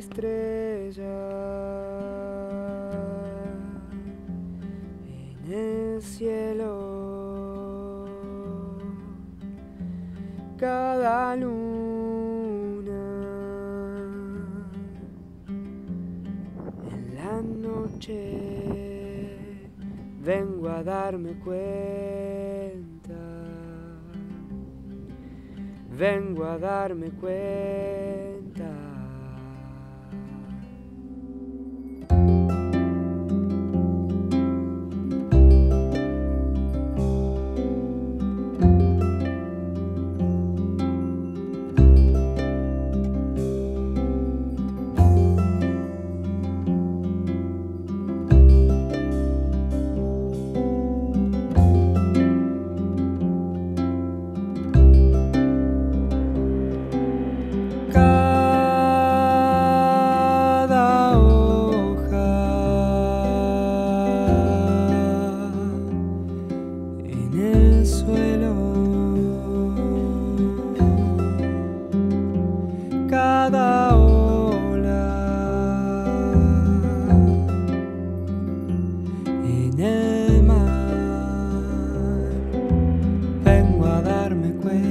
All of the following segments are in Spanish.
estrella en el cielo. Cada luna en la noche vengo a darme cuenta. Vengo a darme cuenta. Cada ola en el mar, vengo a darme cuenta.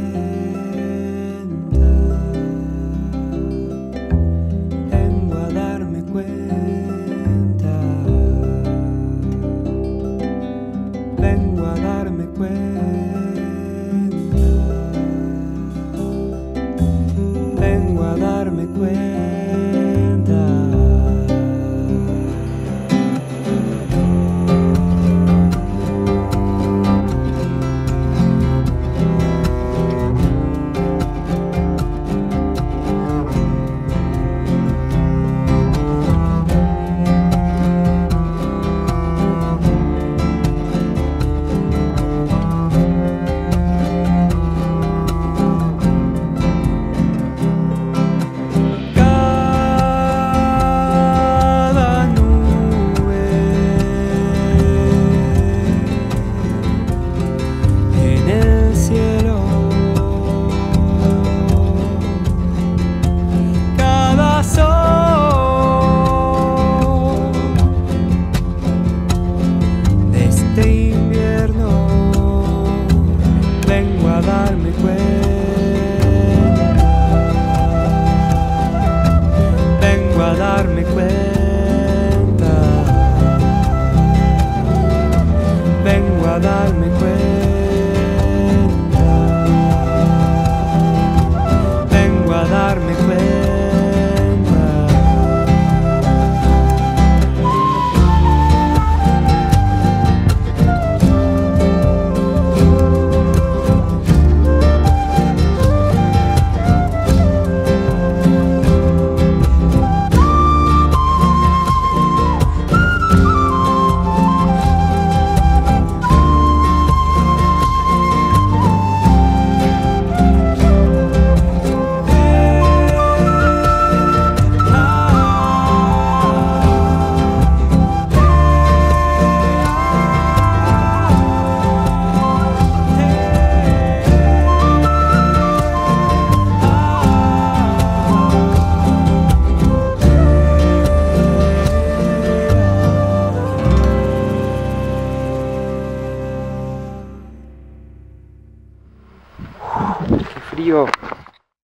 Vengo a darme cuenta. Vengo a darme cuenta. Darme cuenta. video.